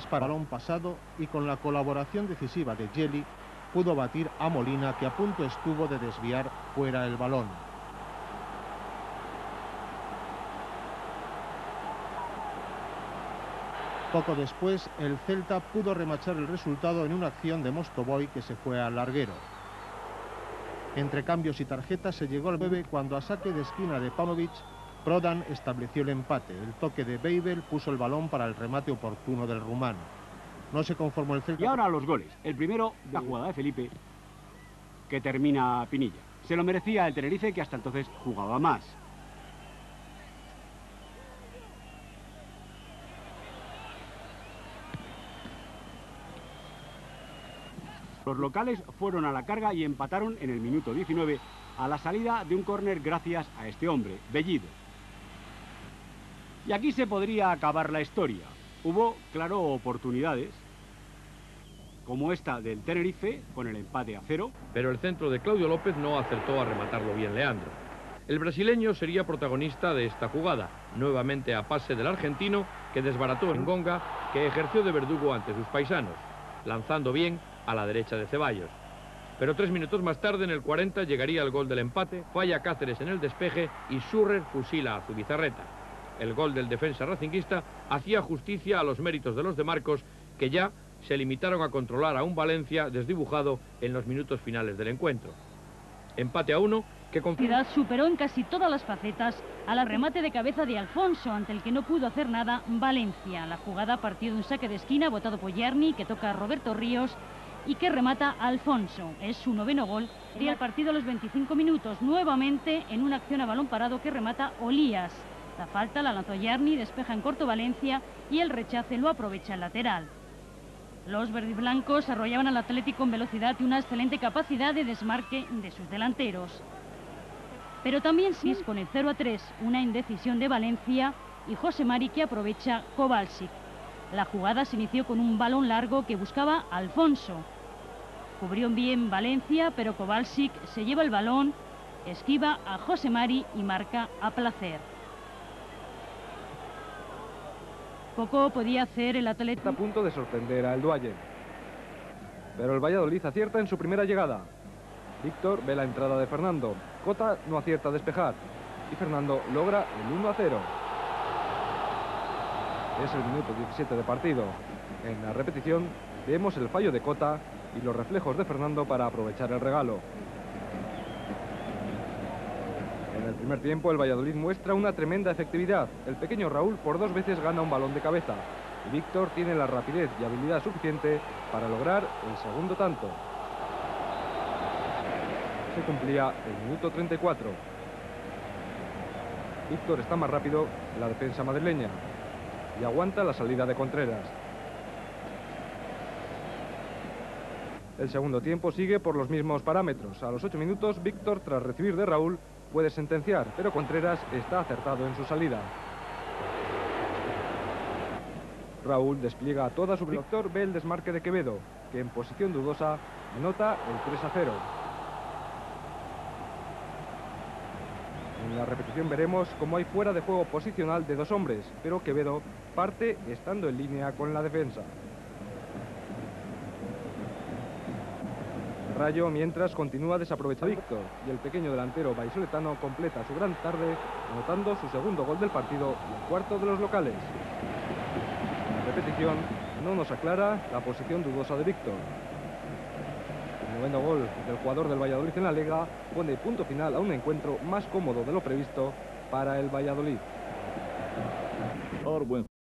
disparo balón pasado y con la colaboración decisiva de Jelly pudo batir a Molina que a punto estuvo de desviar fuera el balón. Poco después, el Celta pudo remachar el resultado en una acción de Mostoboy que se fue al larguero. Entre cambios y tarjetas se llegó al 9 cuando a saque de esquina de Pavlovic, Prodan estableció el empate. El toque de Beibel puso el balón para el remate oportuno del rumano. No se conformó el Celta. Y ahora los goles. El primero, la jugada de Felipe, que termina Pinilla. Se lo merecía el Tenerife, que hasta entonces jugaba más. Los locales fueron a la carga y empataron en el minuto 19 a la salida de un córner gracias a este hombre, Bellido. Y aquí se podría acabar la historia. Hubo, claro, oportunidades, como esta del Tenerife, con el empate a cero. Pero el centro de Claudio López no acertó a rematarlo bien Leandro. El brasileño sería protagonista de esta jugada, nuevamente a pase del argentino, que desbarató en Gonga, que ejerció de verdugo ante sus paisanos, lanzando bien a la derecha de Ceballos. Pero tres minutos más tarde, en el 40, llegaría el gol del empate, falla Cáceres en el despeje y Surrer fusila a Zubizarreta. El gol del defensa racinguista hacía justicia a los méritos de los de Marcos, que ya se limitaron a controlar a un Valencia desdibujado en los minutos finales del encuentro. Empate a uno que con... superó en casi todas las facetas al remate de cabeza de Alfonso, ante el que no pudo hacer nada Valencia. La jugada partió de un saque de esquina votado por Yerni, que toca a Roberto Ríos y que remata Alfonso. Es su noveno gol y el partido a los 25 minutos, nuevamente en una acción a balón parado que remata Olías. La falta la lanzó Yarni, despeja en corto Valencia y el rechace lo aprovecha el lateral. Los verdiblancos arrollaban al Atlético con velocidad y una excelente capacidad de desmarque de sus delanteros. Pero también si es con el 0 a 3, una indecisión de Valencia y José Mari que aprovecha Kovalsic. La jugada se inició con un balón largo que buscaba Alfonso. Cubrió bien Valencia, pero Kowalczyk se lleva el balón, esquiva a José Mari y marca a placer. Podía hacer el atleta. Está a punto de sorprender a El Duayen. Pero el Valladolid acierta en su primera llegada. Víctor ve la entrada de Fernando. Cota no acierta a despejar. Y Fernando logra el 1 a 0. Es el minuto 17 de partido. En la repetición vemos el fallo de Cota y los reflejos de Fernando para aprovechar el regalo. En el primer tiempo el Valladolid muestra una tremenda efectividad. El pequeño Raúl por dos veces gana un balón de cabeza. Y Víctor tiene la rapidez y habilidad suficiente para lograr el segundo tanto. Se cumplía el minuto 34. Víctor está más rápido que la defensa madrileña y aguanta la salida de Contreras. El segundo tiempo sigue por los mismos parámetros. A los ocho minutos, Víctor, tras recibir de Raúl, puede sentenciar, pero Contreras está acertado en su salida. Raúl despliega toda su... Víctor ve el desmarque de Quevedo, que en posición dudosa anota el 3 a 0. En la repetición veremos cómo hay fuera de juego posicional de dos hombres, pero Quevedo parte estando en línea con la defensa. Rayo mientras continúa desaprovechando Víctor y el pequeño delantero baisoletano completa su gran tarde anotando su segundo gol del partido y el cuarto de los locales. La repetición no nos aclara la posición dudosa de Víctor noveno gol del jugador del Valladolid en la Liga pone punto final a un encuentro más cómodo de lo previsto para el Valladolid.